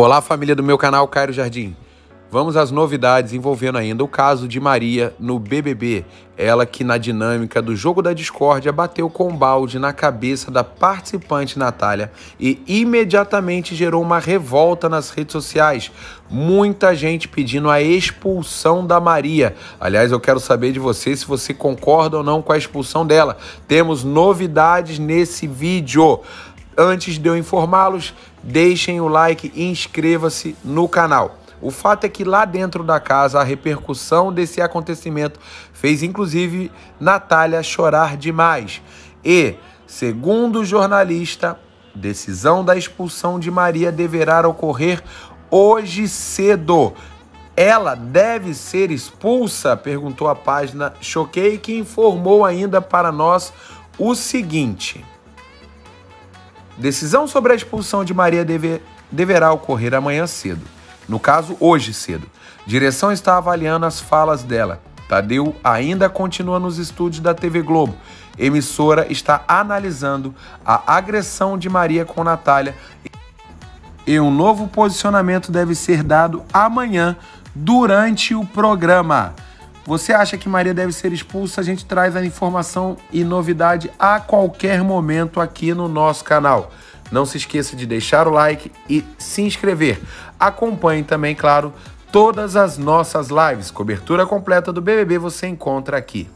Olá, família do meu canal Cairo Jardim. Vamos às novidades envolvendo ainda o caso de Maria no BBB. Ela que na dinâmica do jogo da discórdia bateu com um balde na cabeça da participante Natália e imediatamente gerou uma revolta nas redes sociais. Muita gente pedindo a expulsão da Maria. Aliás, eu quero saber de você se você concorda ou não com a expulsão dela. Temos novidades nesse vídeo. Antes de eu informá-los, deixem o like e inscreva-se no canal. O fato é que lá dentro da casa a repercussão desse acontecimento fez inclusive Natália chorar demais. E, segundo o jornalista, decisão da expulsão de Maria deverá ocorrer hoje cedo. Ela deve ser expulsa? perguntou a página Choquei, que informou ainda para nós o seguinte. Decisão sobre a expulsão de Maria deve, deverá ocorrer amanhã cedo. No caso, hoje cedo. Direção está avaliando as falas dela. Tadeu ainda continua nos estúdios da TV Globo. Emissora está analisando a agressão de Maria com Natália e um novo posicionamento deve ser dado amanhã durante o programa. Você acha que Maria deve ser expulsa? A gente traz a informação e novidade a qualquer momento aqui no nosso canal. Não se esqueça de deixar o like e se inscrever. Acompanhe também, claro, todas as nossas lives. Cobertura completa do BBB você encontra aqui.